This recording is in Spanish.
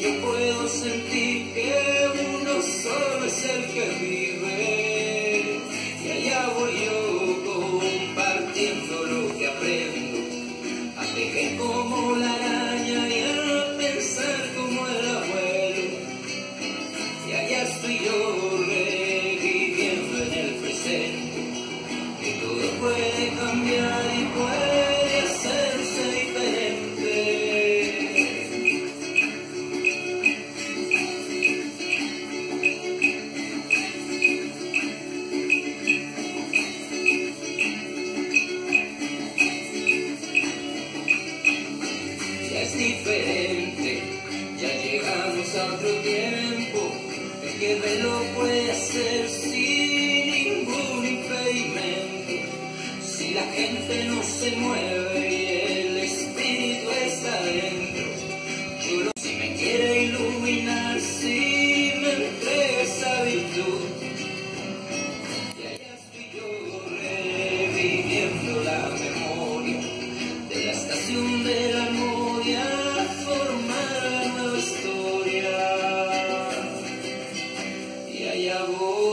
yo puedo sentir que uno solo es el que vive. Y allá voy yo compartiendo lo que aprendo, a tejer como la araña y a pensar como el abuelo. Y allá estoy yo Ya llegamos a otro tiempo, el que me lo puede hacer sin ningún impedimento. Si la gente no se mueve y el espíritu está bien. Maria, amor.